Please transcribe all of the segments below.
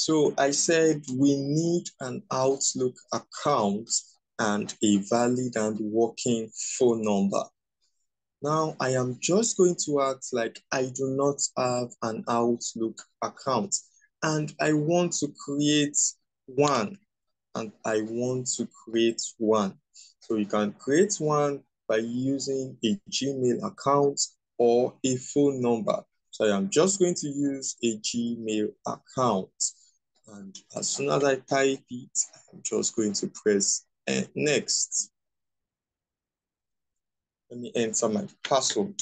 So I said we need an Outlook account and a valid and working phone number. Now I am just going to act like I do not have an Outlook account and I want to create one and I want to create one. So you can create one by using a Gmail account or a phone number. So I am just going to use a Gmail account. And as soon as I type it, I'm just going to press eh, next. Let me enter my password.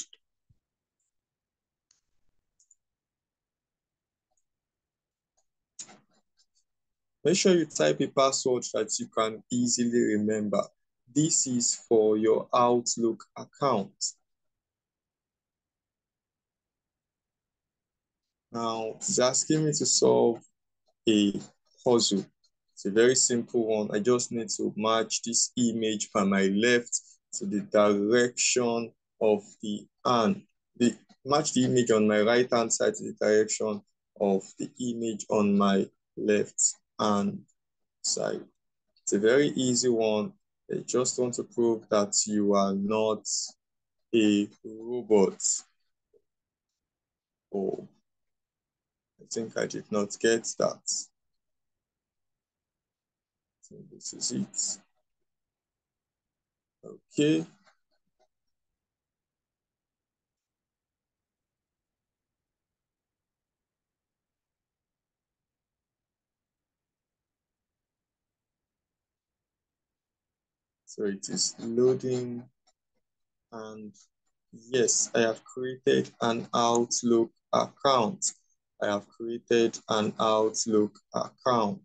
Make sure you type a password that you can easily remember. This is for your Outlook account. Now, it's asking me to solve a puzzle. It's a very simple one. I just need to match this image by my left to the direction of the hand. The, match the image on my right hand side to the direction of the image on my left hand side. It's a very easy one. I just want to prove that you are not a robot. Oh, think I did not get that. So this is it. Okay. So it is loading and yes, I have created an Outlook account. I have created an Outlook account.